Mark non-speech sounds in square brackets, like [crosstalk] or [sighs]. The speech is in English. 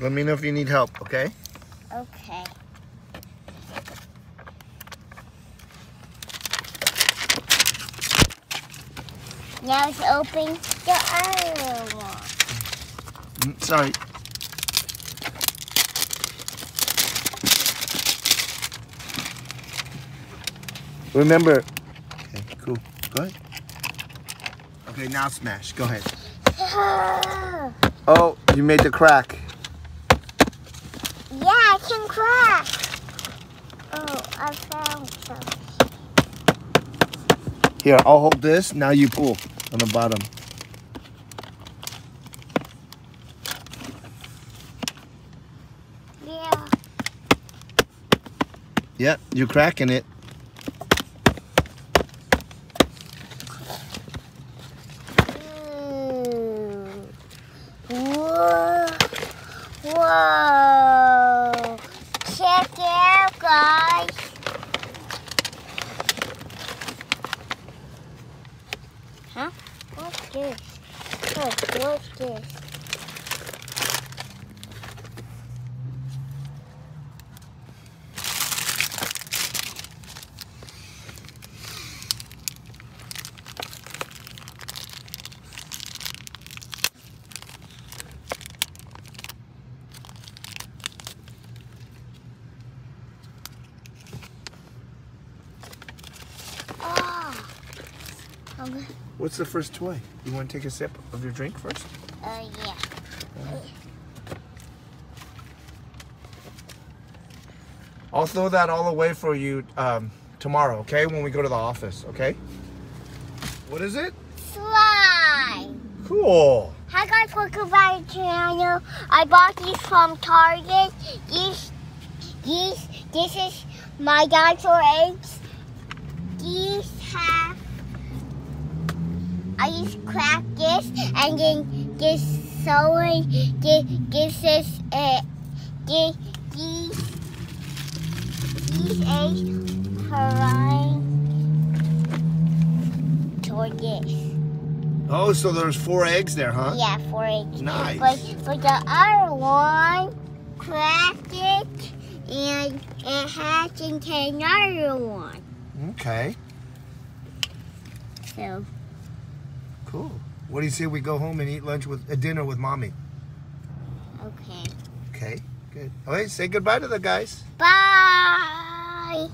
Let me know if you need help, okay? Okay. Now let's open the other one. Mm, Sorry. Remember. Okay, cool. Go ahead. Okay, now smash. Go ahead. [sighs] Oh, you made the crack. Yeah, can crack. Oh, I found some. Here, I'll hold this. Now you pull on the bottom. Yeah. Yep, you're cracking it. Huh? What's this? Oh, what's this? Oh. Okay. What's the first toy? You want to take a sip of your drink first? Uh, yeah. I'll throw that all away for you um, tomorrow, okay? When we go to the office, okay? What is it? Slime. Cool. Hi guys, welcome back to channel. I bought these from Target. These, these, this is my dinosaur eggs. These have, I just crack this and then this sewing, this, this is, uh, this, these, these eggs toward this. Oh, so there's four eggs there, huh? Yeah, four eggs. Nice. But, but the other one cracked it and it hatched into another one. Okay, So, cool. What do you say we go home and eat lunch with uh, dinner with mommy? okay. Okay, good. Okay, say goodbye to the guys. Bye.